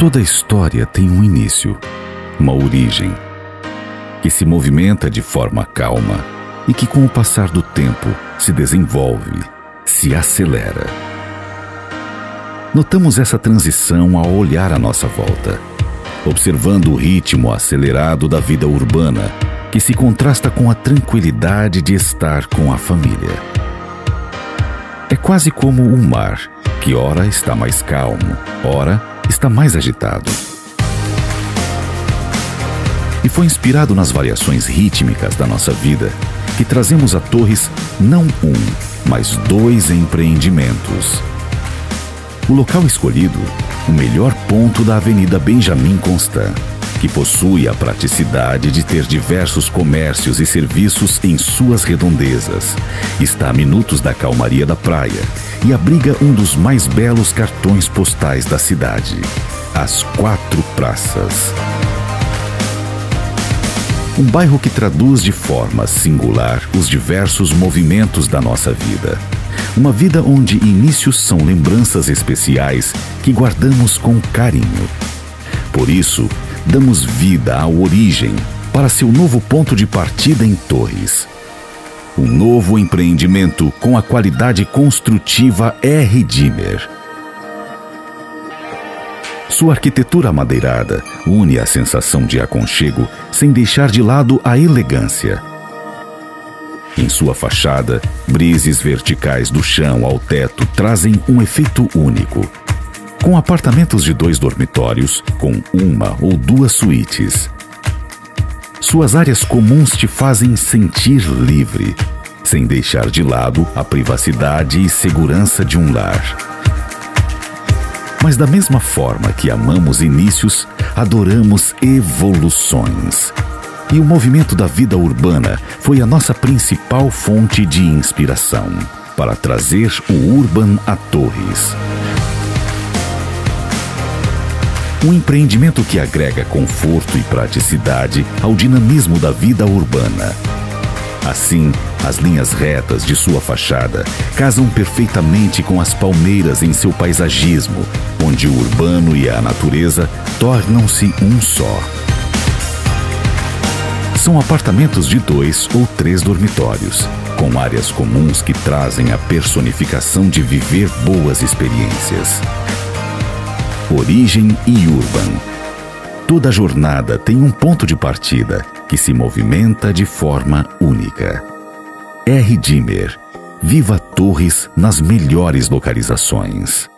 Toda história tem um início, uma origem, que se movimenta de forma calma e que, com o passar do tempo, se desenvolve, se acelera. Notamos essa transição ao olhar à nossa volta, observando o ritmo acelerado da vida urbana, que se contrasta com a tranquilidade de estar com a família. É quase como o mar, que ora está mais calmo, ora está mais agitado. E foi inspirado nas variações rítmicas da nossa vida que trazemos a Torres não um, mas dois empreendimentos. O local escolhido, o melhor ponto da Avenida Benjamin Constant, que possui a praticidade de ter diversos comércios e serviços em suas redondezas. Está a minutos da calmaria da praia e abriga um dos mais belos cartões postais da cidade: as Quatro Praças. Um bairro que traduz de forma singular os diversos movimentos da nossa vida. Uma vida onde inícios são lembranças especiais que guardamos com carinho. Por isso, damos vida à origem para seu novo ponto de partida em Torres. Um novo empreendimento com a qualidade construtiva R. Dimmer. Sua arquitetura amadeirada une a sensação de aconchego sem deixar de lado a elegância. Em sua fachada, brises verticais do chão ao teto trazem um efeito único. Com apartamentos de dois dormitórios, com uma ou duas suítes. Suas áreas comuns te fazem sentir livre, sem deixar de lado a privacidade e segurança de um lar. Mas da mesma forma que amamos inícios, adoramos evoluções. E o movimento da vida urbana foi a nossa principal fonte de inspiração para trazer o Urban a Torres. Um empreendimento que agrega conforto e praticidade ao dinamismo da vida urbana. Assim, as linhas retas de sua fachada casam perfeitamente com as palmeiras em seu paisagismo, onde o urbano e a natureza tornam-se um só. São apartamentos de dois ou três dormitórios, com áreas comuns que trazem a personificação de viver boas experiências. Origem e Urban. Toda jornada tem um ponto de partida que se movimenta de forma única. R. Dimmer. Viva Torres nas melhores localizações.